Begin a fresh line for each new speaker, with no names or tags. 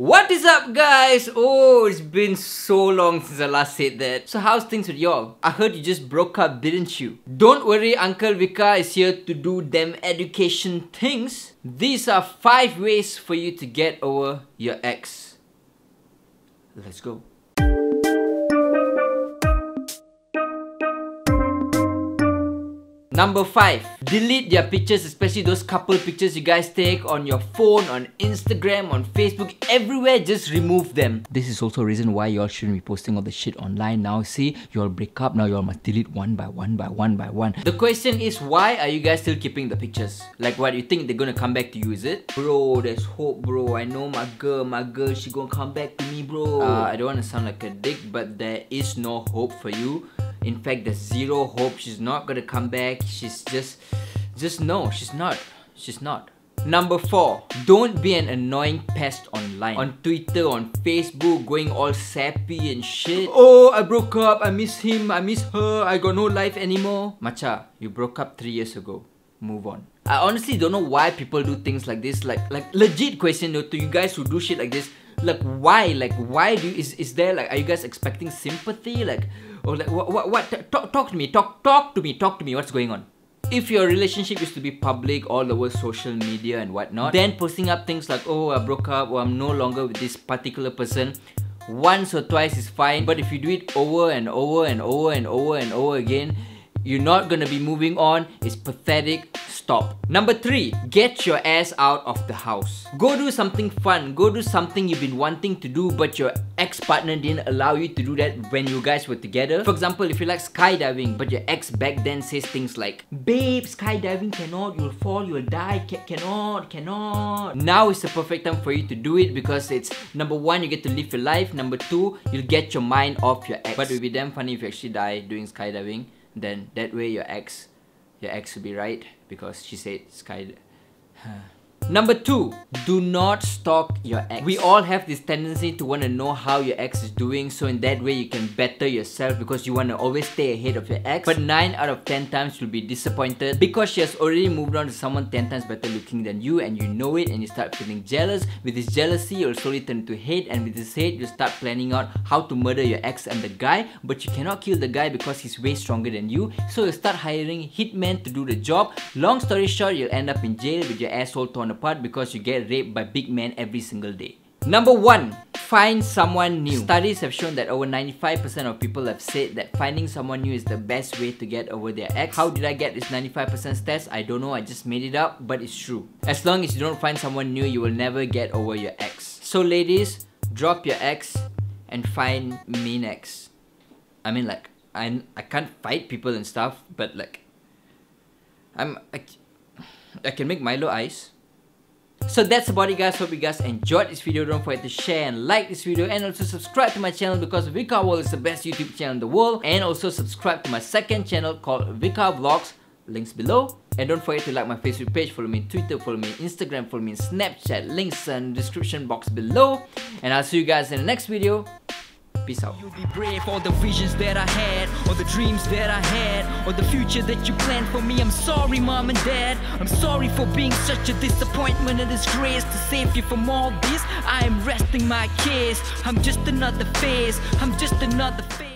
What is up guys? Oh, it's been so long since I last said that. So how's things with y'all? I heard you just broke up, didn't you? Don't worry, Uncle Vikar is here to do them education things. These are 5 ways for you to get over your ex. Let's go. Number 5. Delete their pictures, especially those couple pictures you guys take on your phone, on Instagram, on Facebook, everywhere, just remove them. This is also a reason why y'all shouldn't be posting all the shit online now. See, y'all break up, now y'all must delete one by one by one by one. The question is, why are you guys still keeping the pictures? Like what, you think they're gonna come back to you, is it? Bro, there's hope, bro. I know my girl, my girl, she gonna come back to me, bro. Uh, I don't wanna sound like a dick, but there is no hope for you. In fact, there's zero hope. She's not gonna come back. She's just, just no, she's not. She's not. Number 4. Don't be an annoying pest online. On Twitter, on Facebook, going all sappy and shit. Oh, I broke up, I miss him, I miss her, I got no life anymore. Macha, you broke up 3 years ago. Move on. I honestly don't know why people do things like this. Like, like legit question though, to you guys who do shit like this. Like, why? Like, why do you, is, is there like, are you guys expecting sympathy? Like, or like what what, what? Talk, talk to me. Talk talk to me. Talk to me. What's going on? If your relationship is to be public all over social media and whatnot then posting up things like oh i broke up. Or i'm no longer with this particular person. Once or twice is fine. But if you do it over and over and over and over and over again you're not gonna be moving on it's pathetic stop. Number three, get your ass out of the house. Go do something fun. Go do something you've been wanting to do, but your ex-partner didn't allow you to do that when you guys were together. For example, if you like skydiving, but your ex back then says things like, Babe, skydiving cannot, you'll fall, you'll die, Ca cannot, cannot. Now is the perfect time for you to do it because it's number one, you get to live your life. Number two, you'll get your mind off your ex. But it would be damn funny if you actually die doing skydiving. Then that way your ex, your ex will be right because she said sky. Number two, do not stalk your ex. We all have this tendency to want to know how your ex is doing so in that way you can better yourself because you want to always stay ahead of your ex. But 9 out of 10 times you'll be disappointed because she has already moved on to someone 10 times better looking than you and you know it and you start feeling jealous. With this jealousy, you'll slowly turn to hate and with this hate, you start planning out how to murder your ex and the guy but you cannot kill the guy because he's way stronger than you so you start hiring hitmen to do the job. Long story short, you'll end up in jail with your asshole torn apart because you get raped by big men every single day. Number 1. Find someone new. Studies have shown that over 95% of people have said that finding someone new is the best way to get over their ex. How did I get this 95% stats? I don't know, I just made it up, but it's true. As long as you don't find someone new, you will never get over your ex. So ladies, drop your ex and find me next. I mean like, I, I can't fight people and stuff, but like, I'm, I, I can make Milo ice. So that's about it guys, hope you guys enjoyed this video, don't forget to share and like this video and also subscribe to my channel because Vikar World is the best YouTube channel in the world and also subscribe to my second channel called Vikar Vlogs, links below. And don't forget to like my Facebook page, follow me on Twitter, follow me on Instagram, follow me on Snapchat, links in the description box below. And I'll see you guys in the next video. Peace out. You'll be brave for the visions that I had, or the dreams that I had, or the future that you planned for me. I'm sorry, mom and dad. I'm sorry for being such a disappointment and disgrace. To save you from all this, I am resting my case. I'm just another face. I'm just another phase.